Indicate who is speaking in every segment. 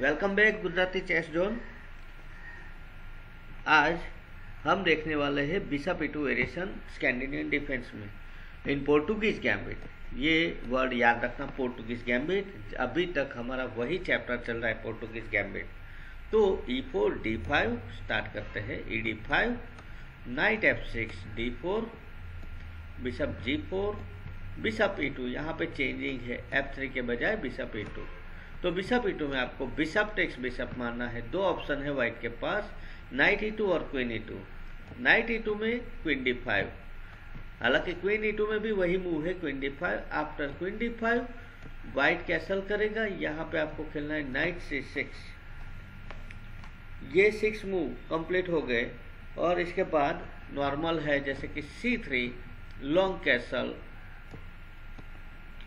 Speaker 1: Welcome back Gujarati chess zone. आज हम देखने वाले हैं bishop E two variation Scandinavian defence में। In Portuguese gambit. ये वर्ड याद रखना, पोर्टुगीज गैम्बिट। अभी तक हमारा वही चैप्टर चल रहा है, पोर्टुगीज गैम्बिट। तो E four D five start करते हैं। E D five knight F six D four bishop G four bishop E two यहाँ पे चेंजिंग है एफ़ थ्री के बजाय बिशप ई टू तो बिशप ई में आपको बिशप टेक्स बिशप मारना है। दो ऑप्शन है व्हाइट के पास, नाइट ई टू और queen E two knight E two में क्वीन डी फाइव। हालाँकि क्वीन ई में भी वही मूव है, queen D five. After queen D five white castle करेगा। यहाँ पे आपको खेलना है नाइट सी सिक्स। ये सिक्स मूव कंप्लीट हो गए और इसके बाद नॉर्मल है, जैसे कि सी थ्री, लॉन्ग कैसल,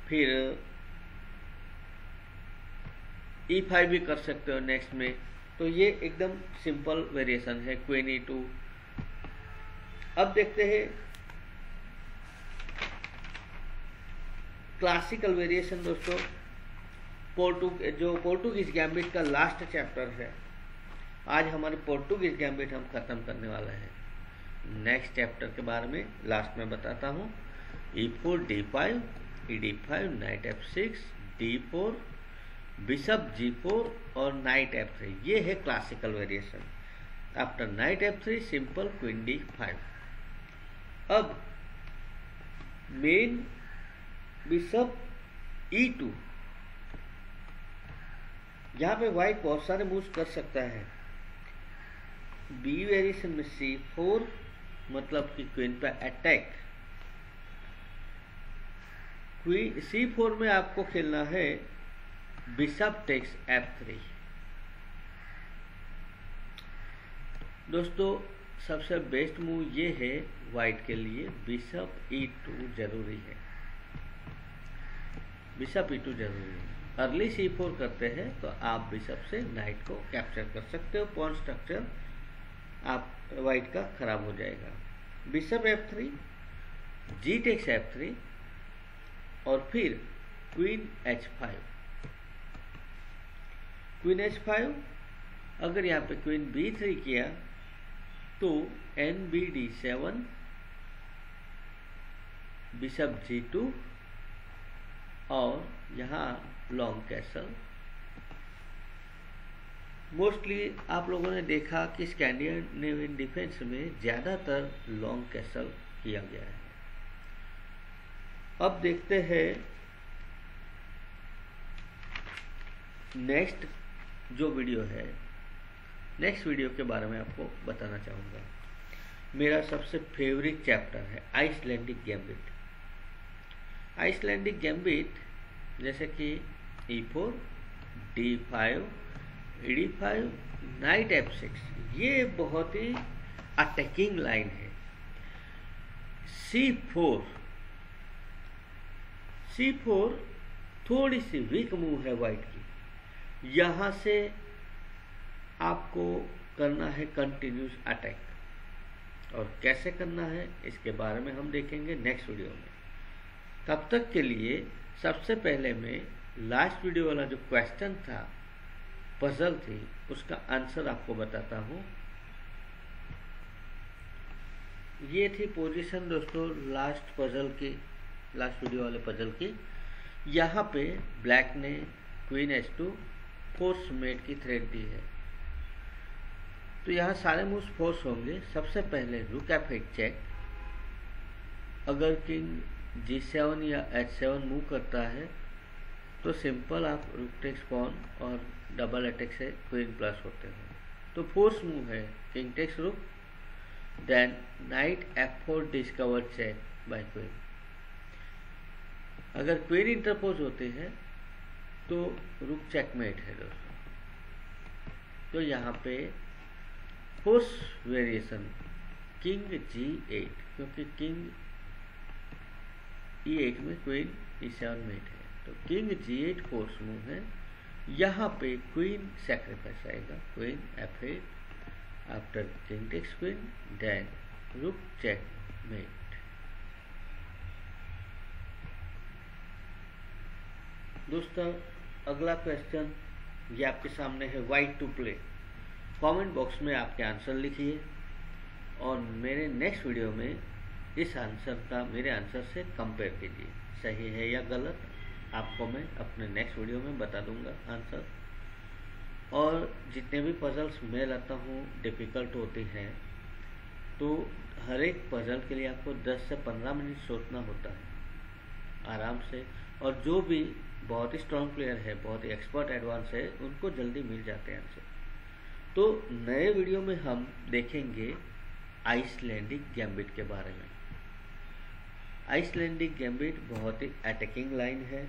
Speaker 1: फिर ई e फाइव भी कर सकते हो नेक्स्ट में। तो ये एकदम सिंपल वेरिएशन है क्वेन ई टू अब देखते हैं। क्लासिकल वेरिएशन दोस्तों पोर्टु जो पोर्टुगीज गैम्बिट का लास्ट चैप्टर है। आज हमारे पोर्टुगीज गैम्बिट हम खत्म करने वाले हैं। नेक्स्ट चैप्टर के बारे में लास्ट में बताता हूँ। E four D five E D five knight F six D four bishop G four और नाइट एफ़ थ्री। ये है classical variation after knight F three simple queen D five अब मेन बिशप ई two यहाँ पे white बहुत सारे move कर सकता है। बी वेरिएशन में सी फोर मतलब कि क्वीन पर अटैक क्वीन सी फोर में आपको खेलना है बिशप टेक्स एफ़ थ्री। दोस्तों, सबसे बेस्ट मूव ये है वाइट के लिए, बिशप ई टू ज़रूरी है। बिशप ई टू ज़रूरी है। अर्ली सी फोर करते हैं तो आप बिशप से नाइट को कैप्चर कर सकते हो। पॉन स्ट्रक्चर आप वाइट का खराब हो जाएगा। Bishop F three G takes F three और फिर queen H five queen H five अगर यहाँ पे क्वीन बी थ्री किया तो N B D seven bishop G two और यहाँ लॉन्ग कैसल मोस्टली आप लोगों ने देखा कि स्कैंडिनेवियन डिफेंस में ज़्यादातर लॉन्ग कैसल किया गया है। अब देखते हैं नेक्स्ट जो वीडियो है। नेक्स्ट वीडियो के बारे में आपको बताना चाहूँगा। मेरा सबसे फेवरेट चैप्टर है आइसलैंडिक गैम्बिट आइसलैंडिक गैम्बिट जैसे कि E four D five D five knight F six ये बहुत ही अटैकिंग लाइन है। सी फोर सी फोर थोड़ी सी वीक मूव है वाइट की। यहाँ से आपको करना है कंटिन्यूस अटैक और कैसे करना है, इसके बारे में हम देखेंगे नेक्स्ट वीडियो में. तब तक के लिए सबसे पहले मैं लास्ट वीडियो वाला जो क्वेश्चन था पजल थी, उसका आंसर आपको बताता हूँ. ये थी पोजीशन दोस्तों लास्ट पजल की लास्ट वीडियो वाले पजल की. यहाँ पे ब्लैक ने queen H two force mate की थ्रेड दी है। तो यहाँ सारे मूव फोर्स होंगे। सबसे पहले रुक एफ़ चेक अगर किंग जी सेवन या एच सेवन मूव करता है तो सिंपल आप रुक टेक्स पॉन और डबल अटैक से क्वीन प्लस होते हैं। तो फोर्स मूव है। King takes rook. Then knight F four discover check by queen अगर क्वीन इंटरपोज होते हैं तो रुक चेकमेट है। दोस्तों तो यहाँ पे force variation king G eight क्योंकि किंग ई एट में क्वीन ई सेवन मेट है। तो king G eight force move है। यहाँ पे क्वीन सेक्रीफाइस आएगा। Queen F eight after king takes queen then rook checkmate दोस्तों अगला क्वेश्चन ये आपके सामने है white to play comment box में आपके आंसर लिखिए और मेरे नेक्स्ट वीडियो में इस आंसर का, मेरे आंसर से कंपेयर कीजिए। सही है या गलत, आपको मैं अपने नेक्स्ट वीडियो में बता दूँगा आंसर और जितने भी पजल्स मैं लाता हूँ डिफ़िकल्ट होते हैं तो हर एक पजल के लिए आपको 10 से 15 मिनट सोचना होता है, आराम से। और जो भी बहुत ही स्ट्रॉन्ग प्लेयर है, बहुत ही एक्सपर्ट एडवांस है, उनको जल्दी मिल जाते हैं आंसर तो नए वीडियो में हम देखेंगे आइसलैंडिक गैम्बिट के बारे में। आइसलैंडिक गैम्बिट बहुत ही अटैकिंग लाइन है।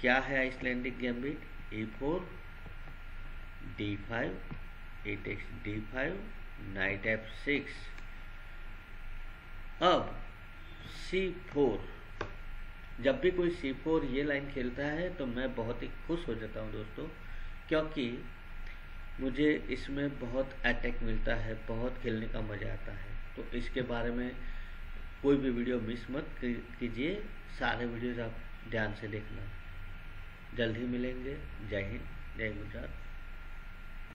Speaker 1: क्या है Icelandic gambit E four D five E takes D five knight F six अब सी फोर जब भी कोई सी फोर ये लाइन खेलता है तो मैं बहुत ही खुश हो जाता हूँ दोस्तों, क्योंकि मुझे इसमें बहुत अटैक मिलता है, बहुत खेलने का मज़ा आता है। तो इसके बारे में कोई भी वीडियो मिस मत कीजिए, सारे वीडियोज़ आप ध्यान से देखना। जल्द ही मिलेंगे। जय हिंद, जय गुजरात।